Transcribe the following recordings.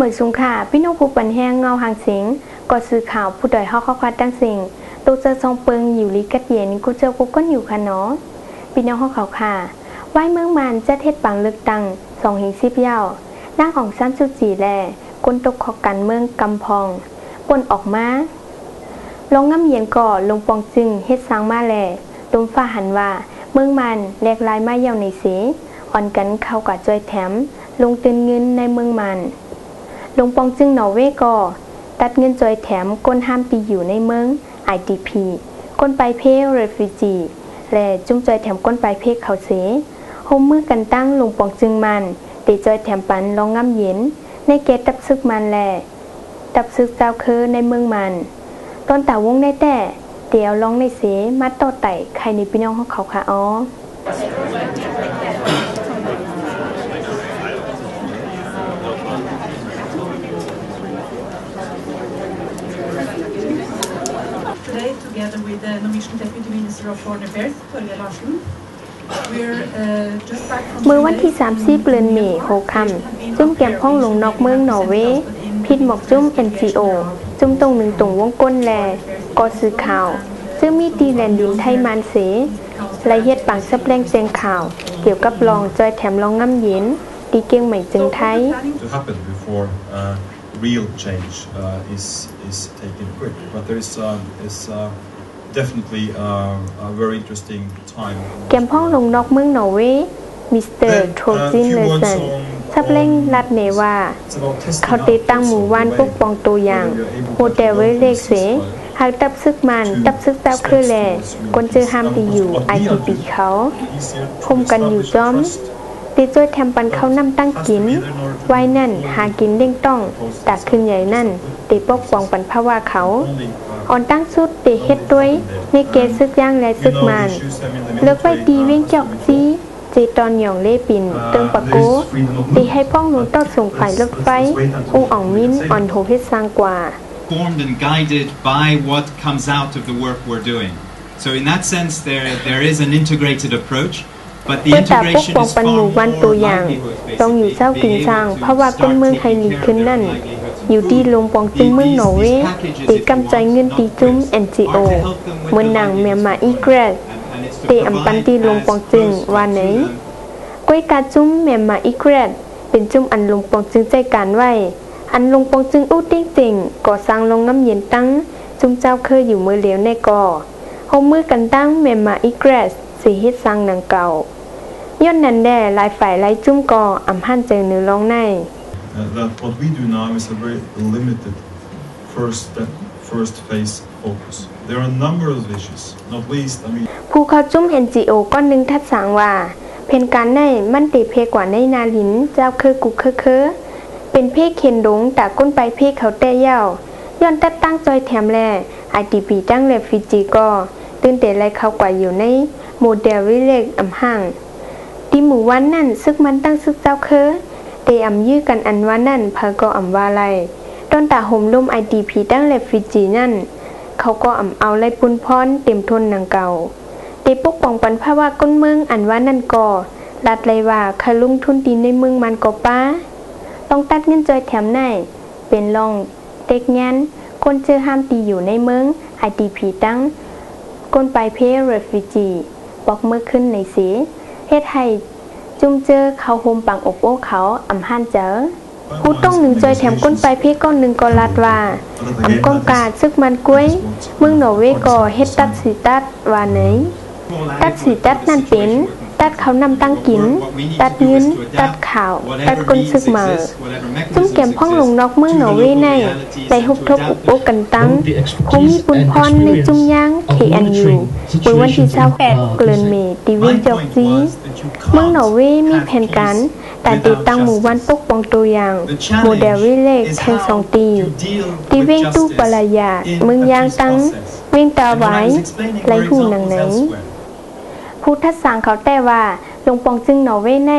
เหมือนสุงค่ะพี่น้องผู้ปันแห้งเงาหางสิงก็ซื้อข่าวผู้ดอยฮอกข้อควาดตั้งสิ่งตูเจอซองเปิงอยู่ลิกัดเย็นกูเจอกูก้นอยู่ค่ะเนาะพี่น้องฮอกเขาค่ะไหว้เมืองมันจะเทศปังเลือกตังสองหิงสิบเย้านั่งของซ้ำสุจีแลก้นตกขอกันเมืองกำพองปนออกมาลงน้ำเย็นก่อลงปองจึงเฮ็ดสร้างมาแลลมฟ้าหันว่าเมืองมันแลกลายมาเย่าในสีอ่อนกันเข้ากับจอยแถม ลงตื่นเงินในเมืองมัน ลงปองจึงนอร์เวย์ก็ตัดเงินจอยแถมก้นห้ามตีอยู่ในเมือง IDP ก้นไปเพเรฟิจีและจุ้มจอยแถมก้นไปเพเขาเสโฮมมือกันตั้งลงปองจึงมันตีจอยแถมปันลองง่ำเย็น ในเกตตับซึกมันแหละตับซึกเจ้าเคอในเมืองมันต้นตาวงได้แต่เดียวลองในเสมัดต่อไต่ใครในพี่น้องของเขาค่ะอ๋อ together with the Norwegian Deputy Minister of Foreign Affairs, Torgeir Larsen. We're uh, just back from เมื่อวันที่ 30 เดือนเมษายนคำจุ้มแก้มพ้องลงนอกเมืองนอร์เวย์พิดหมอกจุ้ม NGO จุ้มตรงหนึ่งตรงวงก้นแลกอสื่อข่าวซึ่งมีตีแลนดินไทยมานเสและเฮ็ดปังซับแรงแจงข่าว เกี่ยวกับรองจอยแถมรองน้ำเย็นตีเกียงใหม่จึงไทย to happen before uh, real change uh, is is taken quick. But there is uh, is uh, definitely uh, a very interesting time. แกมพ้องลงนอกเมืองนอร์เวย์มิสเตอร์ Then, โท uh, จิน few เล words สัน on- ซับเร่งรัดเนว่า It's about testing เขาติด out ตั้งหมู่บ้าน also ปกป้องตัวอย่าง whether we are able โฮ to เทลไว้เลขเส ceasefire หากตับซึกมันตับซึกเต้าคือแลคนเจอห้ามตีอยู่ ITP เขา easier to คุมกันอยู่ establish จ้อม trust ตีจ้วยแทมปันเข้าน้ำตั้งกิน ไว้นั่นหากินเด้งต้องตักขึ้นใหญ่นั่นตีปกป้องปันภาวะเขาอ่อนตั้งสุดตีเฮ็ดด้วยในเกซึกย่างและซึกมันเลือกไว้ military, ตีเวียงจอกซีเจตอนหยองเล่ปินเติงปะโกตีให้พ้องหนุนต้อส่งฝ่ายรถไฟอูอ่องมิ้นอ่อนโหเพชรสร้างกว่า formed and guided by what comes out of the work we're doing. So in that sense, there there is an integrated approach, but the เพื่อแต่ปก integration ป้อง is ปัน far หมู่บ้าน more ตัวอย่าง livelihoods, ต้องอยู่ basically, เจ้ากิน being สร้าง able to เพราะว่าเป็น start เมืองไฮ taking ลี care ขึ้น of นั่น their livelihoods อยู่ที่ลงปองจึงเมืองนอร์เวย์ตีกำใจเงินตีจุ้ม NGO เหมือนหนังเมียมาอีเกรด And it's to ตีอำปันตีลงปองจึง provide ว่าไหน close to them ก้วยกาจุ้มเมียมาอีเกรดเป็นจุ้มอันลงปองจึงใจการไว้ อันลงปองจึงอู้ติ้งจริงก่อสร้างลงน้ำเย็นตั้ง จุ้มเจ้าเคยอยู่มือเหลียวในก่อโฮมมือกันตั้งเมียมาอีเกรด สีเฮ็ดสร้างหนังเก่าย้อนนั้นแด่หลายฝ่ายหลายจุ้มก่ออำหันเจอเนื้อร้องใน Uh, that what we do now is a very limited first step, first phase focus. There are a number of issues, not least, I mean, ผู้เข้าจุ้ม NGO ก้อนหนึ่งทัดสางว่า เพนการในมันติเพกว่าในนาลินเจ้าคือกุกคือคือเป็นเพกเข็นดงตาก้นไปเพกเขาแต่เย้าย้อนตัดตั้งจอยแถมแลไอทีปีตั้งแลฟิจิก็ตื่นแต่ไรเขากว่าอยู่ใน โมเดลวิเลกอำห่างที่หมู่วันนั่นซึกมันตั้งซึกเจ้าคือเตอำยื้อกันอันว่านั่นพาก็อำว่าไรต้นตาห่มลุ่มไอทีพีตั้งแลฟิจินั่นเขาก็อำเอาไล่ปุนพรเต็มทนนางเก่าตีปกป้องปันภาวะก้นเมืองอันว่านั่นก่อรัดเลยว่าคาลุงทุนดินในเมืองมันก็ป้า ต้องตัดเงินจอยแถมในเป็นรองเต็กยันคนเจอห้ามตีอยู่ในเมืองไอดีผีตั้งก้นไปเพเรฟิจี อกเมื่อขึ้นในสีเฮ็ดให้จุ่มเจอเขาโฮมปังอกโอ้เขาอำหันเจอผู้ต้องหนึ่งจอยแถมก้นไปเพก้อนหนึ่งก็ลัดว่าอำก้องกาซึกมันกล้วยเมืองนอร์เวย์ก็เฮ็ดตัดสีตัดว่าไหนตัดสีตัดนั่นเป็น ตัดเขานำตั้งกิน ตัดเงินตัดข่าว ตัดก้นซึกมาซุ่มแก้มพ้องลงนอกเมืองนอร์เวย์ในได้ฮุบทบอุปโอกันตั้งคงมีปุนพรในจุ่มย่าง KNU เมื่อวันที่28เดือนเมตีวียงจอกซีเมืองนอร์เวย์มีแผนการแต่ติดตั้งหมู่บ้านปกป้องตัวอย่าง โมเดลวิเลกแทงสองตีตีเวียงตู้ปลายาเมืองยางตั้งเวียงตาไว้ไรหูหนังไหน ผู้ทัดสางเขาแต่ว่าลงปองจึงหนอเวย์ใน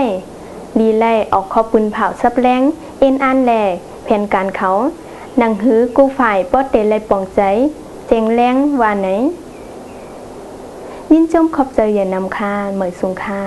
ดีไล่ออกขอปืนเผาซับแรงเอ็นอันแหลกแผนการเขานังหื้อกู้ฝ่ายป้อเตไลปองใจเจงแรงว่าไหน ยินจมขอบใจอย่านำค่าเหมยสุงค่า